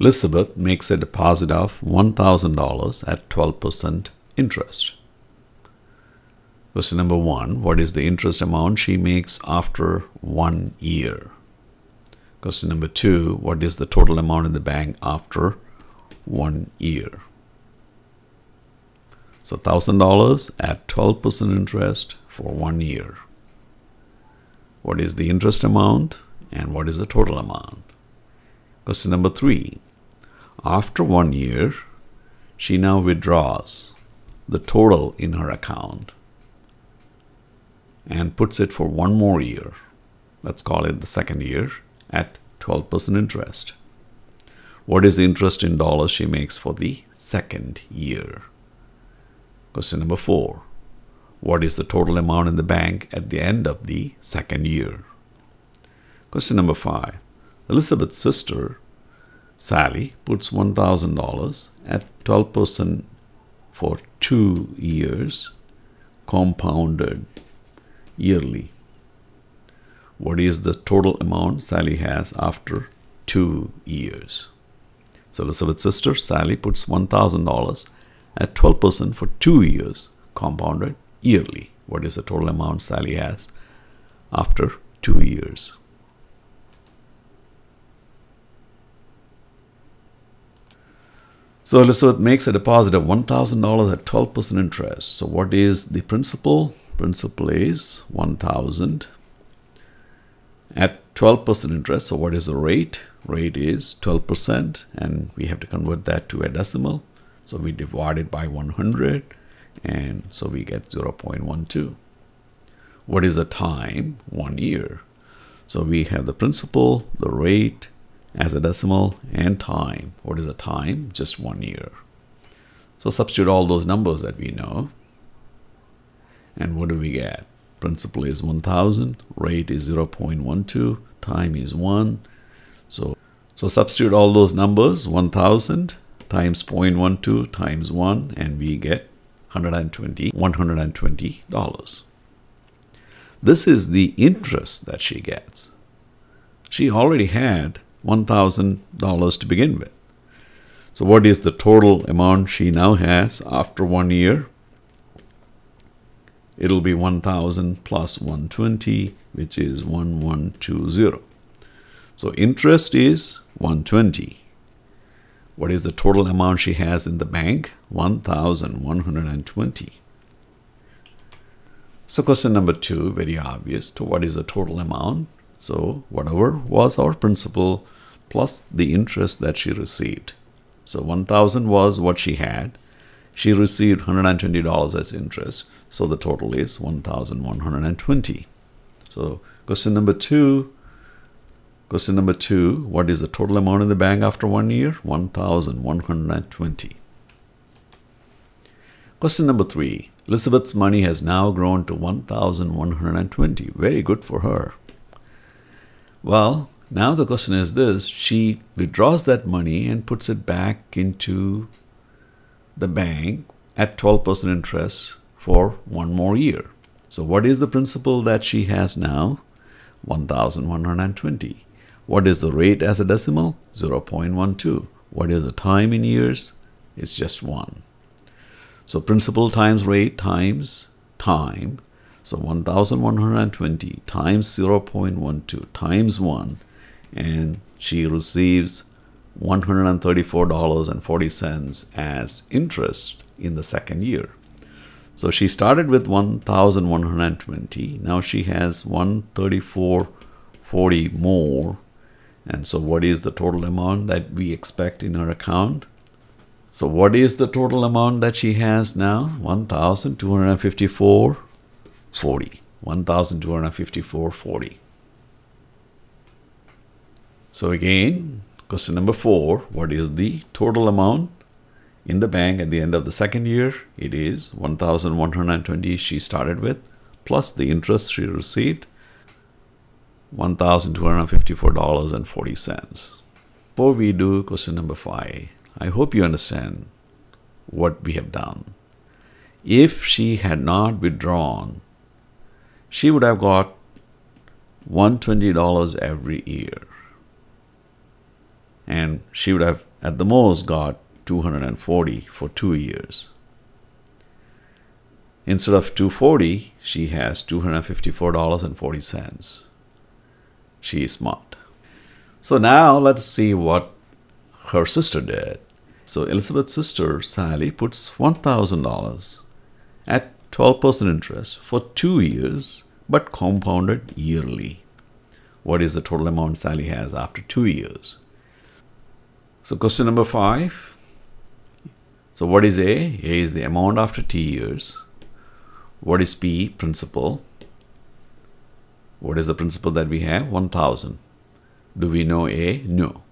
Elizabeth makes a deposit of $1,000 at 12% interest. Question number one What is the interest amount she makes after one year? Question number two What is the total amount in the bank after one year? So $1,000 at 12% interest for one year. What is the interest amount and what is the total amount? Question number three After one year, she now withdraws the total in her account and puts it for one more year. Let's call it the second year at 12% interest. What is the interest in dollars she makes for the second year? Question number four What is the total amount in the bank at the end of the second year? Question number five Elizabeth's sister, Sally, puts $1,000 at 12% for two years, compounded yearly. What is the total amount Sally has after two years? So Elizabeth's sister, Sally, puts $1,000 at 12% for two years, compounded yearly. What is the total amount Sally has after two years? So Elizabeth makes a deposit of $1,000 at 12% interest. So what is the principal? Principal is 1000 at 12% interest. So what is the rate? Rate is 12% and we have to convert that to a decimal. So we divide it by 100 and so we get 0.12. What is the time? One year. So we have the principal, the rate as a decimal, and time. What is the time? Just one year. So substitute all those numbers that we know. And what do we get? Principal is 1000, rate is 0.12, time is 1. So, so substitute all those numbers, 1000 times 0.12 times 1 and we get 120 $120. This is the interest that she gets. She already had $1,000 to begin with. So what is the total amount she now has after one year? It'll be 1,000 plus 120, which is 1120. So interest is 120. What is the total amount she has in the bank? 1,120. So question number two, very obvious. To what is the total amount? So whatever was our principal plus the interest that she received. So 1,000 was what she had. She received $120 as interest. So the total is 1,120. So question number two, Question number two, what is the total amount in the bank after one year? 1,120. Question number three, Elizabeth's money has now grown to 1,120. Very good for her. Well, now the question is this, she withdraws that money and puts it back into the bank at 12% interest for one more year. So what is the principal that she has now? 1,120. What is the rate as a decimal? 0.12. What is the time in years? It's just 1. So principal times rate times time. So 1120 times 0.12 times 1 and she receives $134.40 as interest in the second year. So she started with 1120 now she has 134.40 more and so what is the total amount that we expect in her account? So what is the total amount that she has now? 1,254.40. 1,254.40. So again, question number four, what is the total amount in the bank at the end of the second year? It is 1,120 she started with, plus the interest she received, $1,254.40. Before we do question number five, I hope you understand what we have done. If she had not withdrawn, she would have got $120 every year. And she would have at the most got 240 for two years. Instead of 240, she has $254.40. She is smart. So now let's see what her sister did. So Elizabeth's sister, Sally, puts $1,000 at 12% interest for two years, but compounded yearly. What is the total amount Sally has after two years? So question number five. So what is A? A is the amount after T years. What is P? Principal. What is the principal that we have? 1000. Do we know A? No.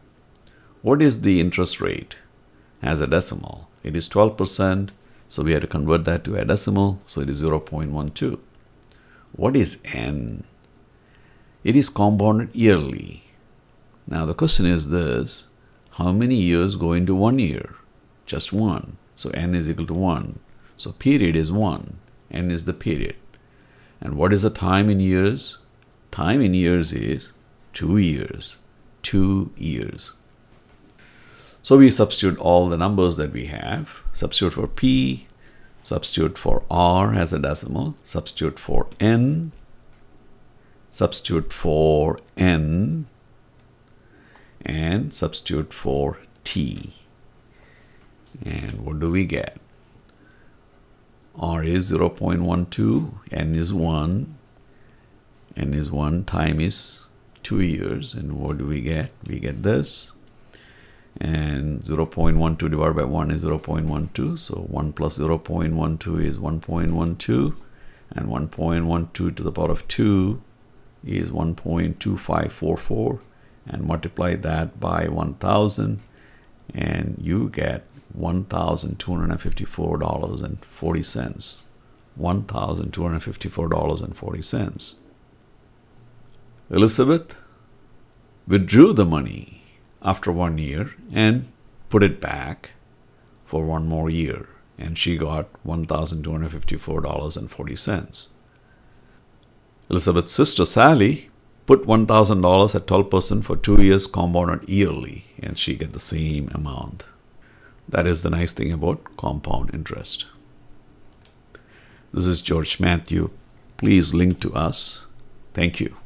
What is the interest rate? As a decimal. It is 12%. So we have to convert that to a decimal. So it is 0.12. What is N? It is compounded yearly. Now the question is this. How many years go into one year? Just one. So N is equal to 1. So period is 1. N is the period. And what is the time in years? Time in years is 2 years. 2 years. So we substitute all the numbers that we have. Substitute for P, substitute for R as a decimal, substitute for N, substitute for N, and substitute for T. And what do we get? R is 0.12, N is 1, N is 1, time is 2 years. And what do we get? We get this. And 0.12 divided by 1 is 0.12. So 1 plus 0.12 is 1.12. And 1.12 to the power of 2 is 1.2544. And multiply that by 1000 and you get $1,254.40. $1,254.40. Elizabeth withdrew the money after one year and put it back for one more year, and she got $1,254.40. Elizabeth's sister Sally put $1,000 at 12% for two years compounded yearly, and she get the same amount. That is the nice thing about compound interest. This is George Mathew. Please link to us. Thank you.